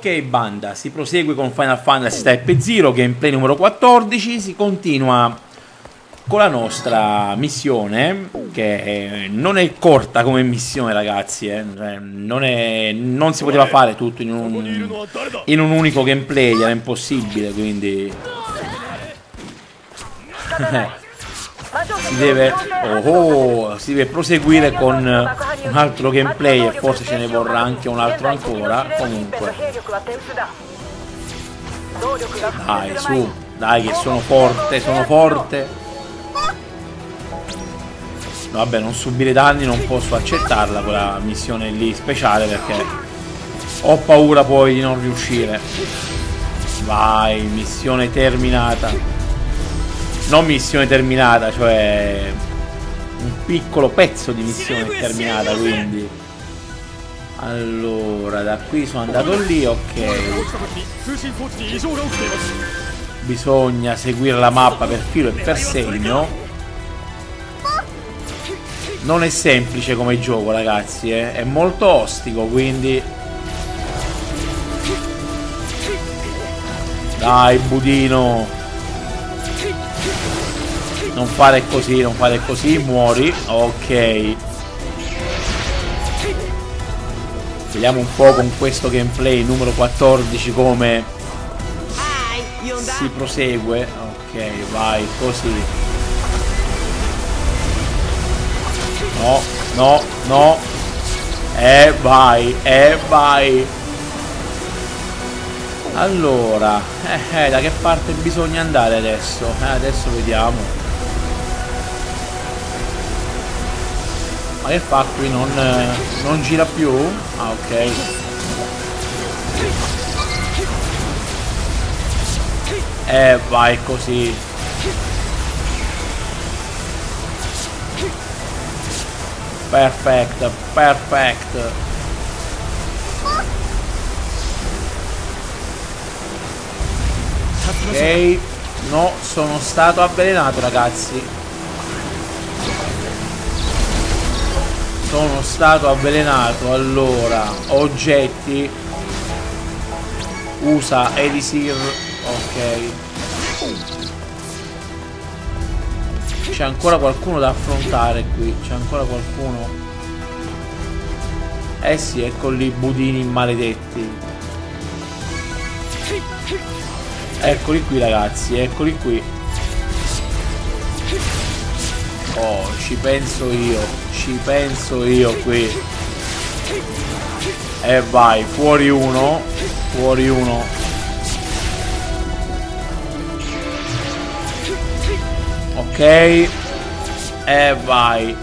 Ok banda, si prosegue con Final Fantasy Type 0, gameplay numero 14, si continua con la nostra missione, che non è corta come missione ragazzi, eh. Cioè, non, è, non, si poteva fare tutto in un, in un unico gameplay, era impossibile, quindi... si deve, oh, oh, si deve proseguire con un altro gameplay e forse ce ne vorrà anche un altro ancora comunque. Dai su dai che sono forte sono forte. Vabbè non subire danni non posso accettarla quella missione lì speciale perché ho paura poi di non riuscire. Vai missione terminata non missione terminata, cioè un piccolo pezzo di missione terminata, quindi allora, da qui sono andato lì, ok. Bisogna seguire la mappa per filo e per segno. Non è semplice come gioco, ragazzi, eh? è molto ostico, quindi... Dai, budino! Non fare così, non fare così, muori. Ok. Vediamo un po' con questo gameplay numero 14 come si prosegue. Ok, vai, così. No, no, no. E vai, e vai. Allora, eh, eh, da che parte bisogna andare adesso? Eh, adesso vediamo. Che fa qui? Non, non gira più? Ah, ok. Eh, vai così. Perfect, perfect. Ok, no, sono stato avvelenato ragazzi. Sono stato avvelenato. Allora, oggetti. Usa Elisir. Ok. C'è ancora qualcuno da affrontare qui. C'è ancora qualcuno. Eh sì, ecco lì, budini maledetti. Eccoli qui ragazzi, eccoli qui. Oh, ci penso io ci penso io qui. E vai fuori uno fuori uno. Ok e vai.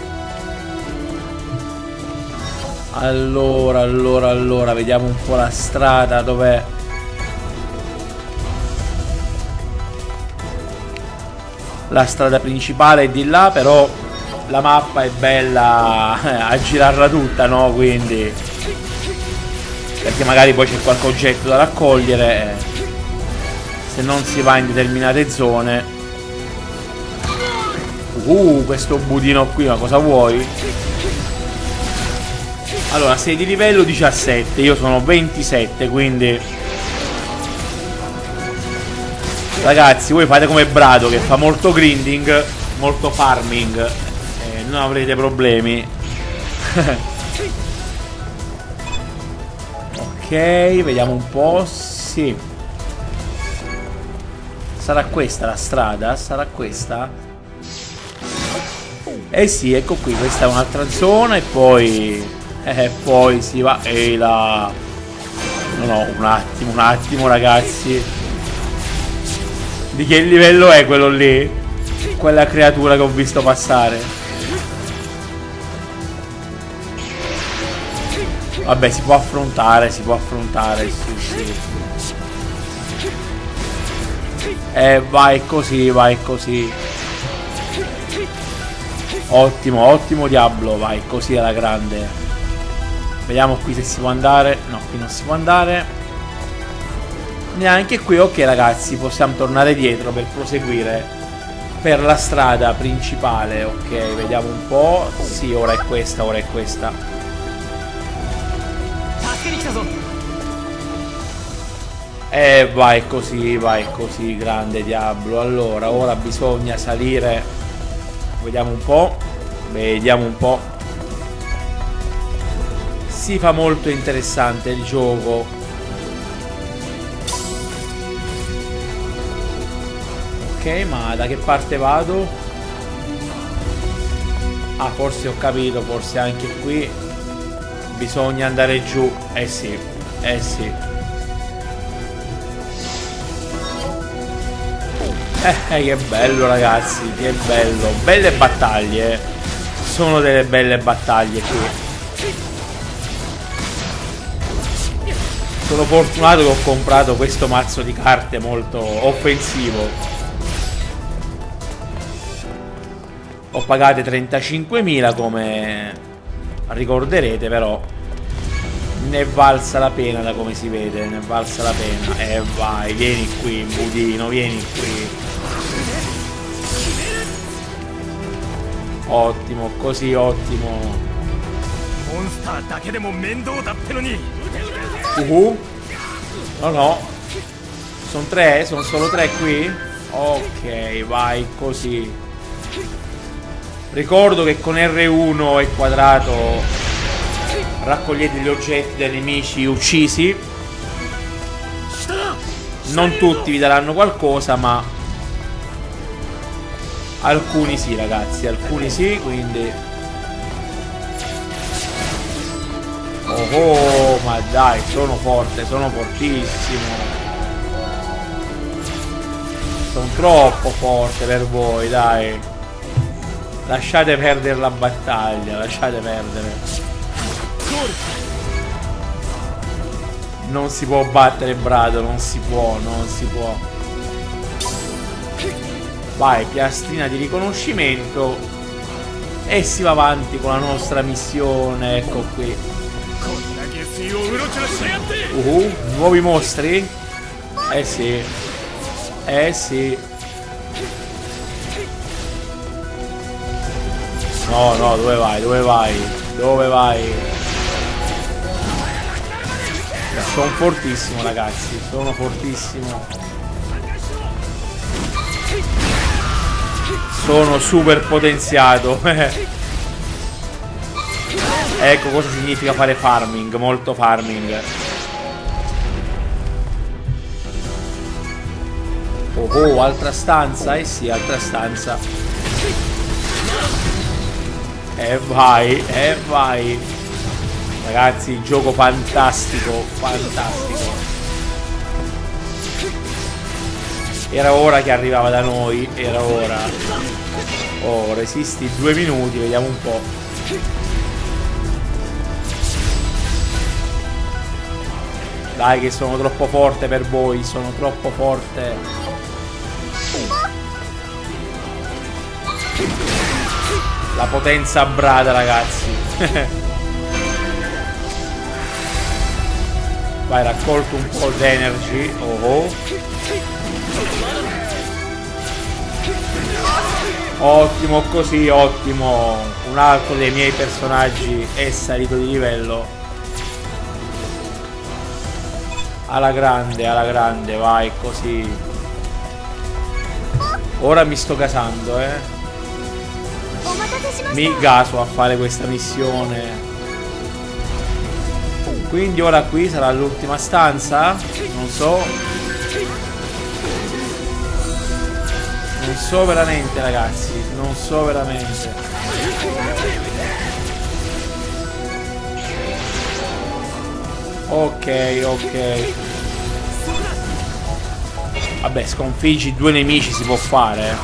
Allora allora allora vediamo un po' la strada dov'è. La strada principale è di là però la mappa è bella a girarla tutta, no? Quindi... Perché magari poi c'è qualche oggetto da raccogliere. Eh. Se non si va in determinate zone. Uh, questo budino qui, ma cosa vuoi? Allora, sei di livello 17, io sono 27, quindi... Ragazzi, voi fate come Brado che fa molto grinding, molto farming non avrete problemi. Ok vediamo un po' sì. Sarà questa la strada? Sarà questa? Eh sì ecco qui questa è un'altra zona e poi eh, poi si va e la no no un attimo un attimo ragazzi. Di che livello è quello lì? Quella creatura che ho visto passare Vabbè, si può affrontare, si può affrontare, sì, sì. Eh, vai così, vai così. Ottimo, ottimo Diablo, vai così alla grande. Vediamo qui se si può andare. No, qui non si può andare. Neanche qui, ok ragazzi, possiamo tornare dietro per proseguire per la strada principale. Ok, vediamo un po'. Sì, ora è questa, ora è questa. E vai così, vai così, grande diavolo. Allora, ora bisogna salire. Vediamo un po'. Vediamo un po'. Si fa molto interessante il gioco. Ok, ma da che parte vado? Ah, forse ho capito, forse anche qui bisogna andare giù. Eh sì, eh sì. Eh, che bello ragazzi, che bello. Belle battaglie. Sono delle belle battaglie qui. Sono fortunato che ho comprato questo mazzo di carte molto offensivo. Ho pagate 35.000 come ricorderete però ne valsa la pena da come si vede, ne valsa la pena. E eh, vai, vieni qui, budino, vieni qui. Ottimo, così ottimo. Uh No, no. Sono tre? Sono solo tre qui? Ok, vai, così. Ricordo che con R1 e quadrato raccogliete gli oggetti dei nemici uccisi. Non tutti vi daranno qualcosa, ma Alcuni sì ragazzi, alcuni sì, quindi... Oh, oh, ma dai, sono forte, sono fortissimo. Sono troppo forte per voi, dai. Lasciate perdere la battaglia, lasciate perdere. Non si può battere Brado, non si può, non si può. Vai, piastrina di riconoscimento. E si va avanti con la nostra missione. Ecco qui. Uh, nuovi mostri? Eh sì. Eh sì. No, no, dove vai? Dove vai? Dove vai? Sono fortissimo ragazzi, sono fortissimo. Sono super potenziato. ecco cosa significa fare farming, molto farming. Oh, oh, altra stanza? Eh sì, altra stanza. E vai, e vai. Ragazzi, gioco fantastico, fantastico. Era ora che arrivava da noi, era ora. Oh, resisti due minuti, vediamo un po'. Dai che sono troppo forte per voi, sono troppo forte. La potenza brada ragazzi. Vai, raccolto un po' di energy. Oh oh. Ottimo così, ottimo. Un altro dei miei personaggi è salito di livello. Alla grande, alla grande, vai così. Ora mi sto casando, eh. Mi gaso a fare questa missione. Quindi ora qui sarà l'ultima stanza? Non so. Non so veramente ragazzi, non so veramente. Ok, ok. Vabbè, sconfiggi due nemici si può fare.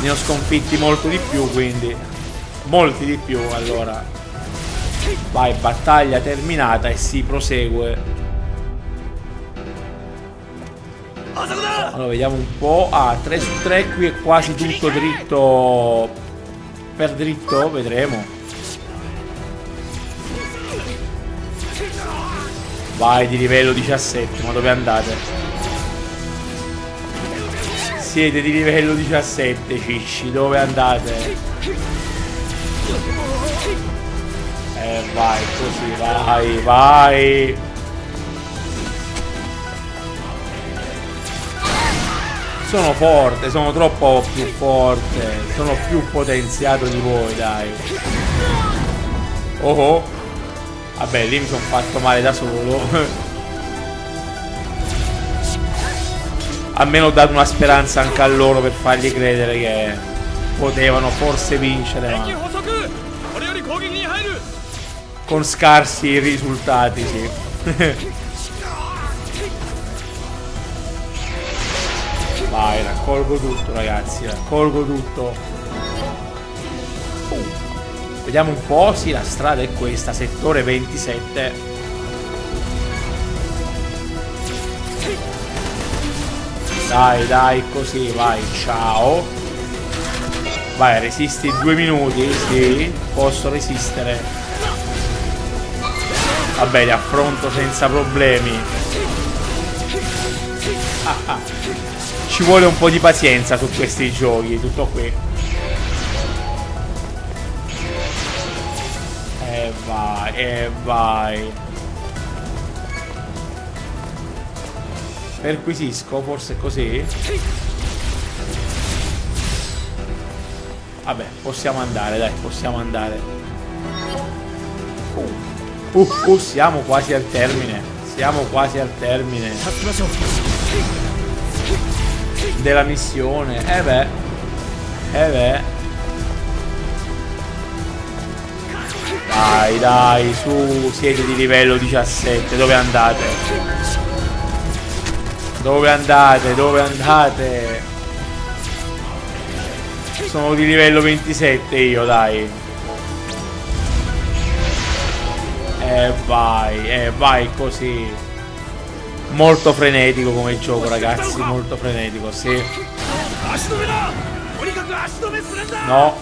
Ne ho sconfitti molto di più, quindi. Molti di più, allora. Vai, battaglia terminata e si prosegue. Allora vediamo un po'. Ah, 3 su 3 qui è quasi tutto dritto. Per dritto, vedremo. Vai di livello 17, ma dove andate? Siete di livello 17, cicci, dove andate? Eh, vai, così, vai, vai. Sono forte, sono troppo più forte, sono più potenziato di voi, dai. Oh oh. Vabbè, lì mi sono fatto male da solo. Almeno ho dato una speranza anche a loro per fargli credere che potevano forse vincere, ma con scarsi risultati, sì. Vai, raccolgo tutto ragazzi, raccolgo tutto. Vediamo un po', sì, la strada è questa, settore 27. Dai, dai, così, vai, ciao. Vai, resisti due minuti, sì, posso resistere. Vabbè, li affronto senza problemi. Ah, ah ci vuole un po' di pazienza su questi giochi, tutto qui. E vai, e vai. Perquisisco, forse così. Vabbè, possiamo andare, dai, possiamo andare. Uh, uh, siamo quasi al termine. Siamo quasi al termine della missione. Eh beh. Eh beh. Dai, dai, su, siete di livello 17, dove andate? Dove andate? Dove andate? Sono di livello 27 io, dai. E eh, vai, e eh, vai così. Molto frenetico come gioco ragazzi, molto frenetico, sì. No.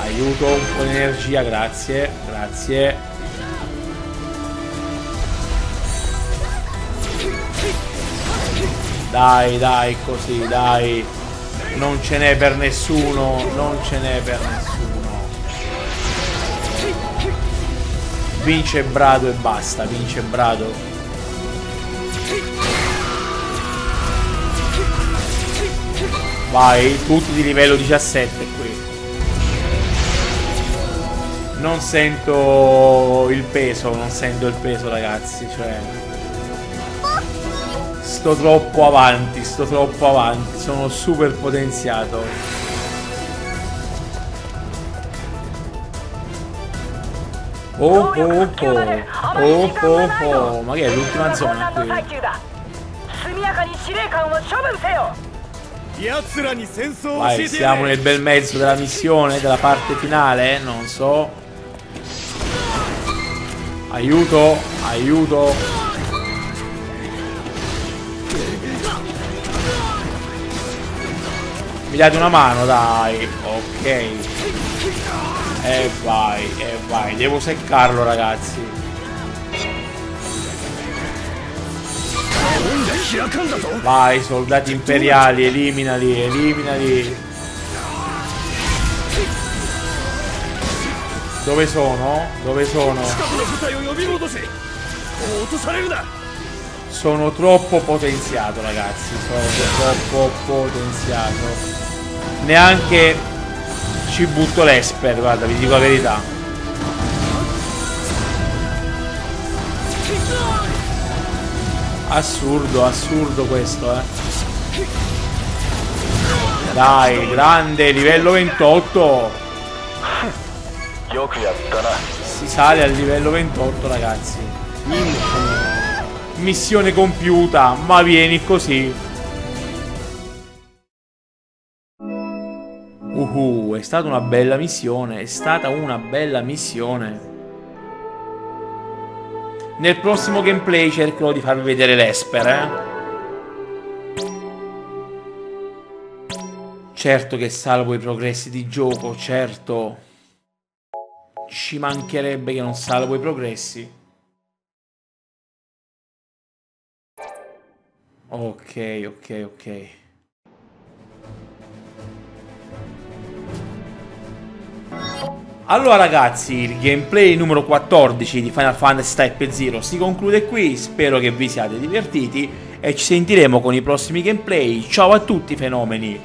Aiuto, un po' di energia, grazie, grazie. Dai, dai, così, dai. Non ce n'è per nessuno, non ce n'è per nessuno. Vince Brado e basta, vince Brado. Vai, tutti di livello 17 qui. Non sento il peso, non sento il peso ragazzi, cioè... Sto troppo avanti, sto troppo avanti, sono super potenziato. Oh oh oh, oh oh oh, ma che è l'ultima zona qui? Vai, siamo nel bel mezzo della missione, della parte finale, non so. Aiuto, aiuto. Mi date una mano, dai. Ok. E vai, e vai. Devo seccarlo, ragazzi. Vai, soldati imperiali, eliminali, eliminali. Dove sono? Dove sono? Sono troppo potenziato, ragazzi. Sono troppo potenziato. Neanche ci butto l'esper, guarda, vi dico la verità. Assurdo, assurdo questo, eh. Dai, grande, livello 28. Si sale al livello 28, ragazzi. Missione compiuta, ma vieni così. Uhu, è stata una bella missione, è stata una bella missione. Nel prossimo gameplay cercherò di farvi vedere l'Esper, eh. Certo che salvo i progressi di gioco, certo. Ci mancherebbe che non salvo i progressi. Ok, ok, ok. Allora ragazzi, il gameplay numero 14 di Final Fantasy Type Zero si conclude qui, spero che vi siate divertiti e ci sentiremo con i prossimi gameplay. Ciao a tutti fenomeni!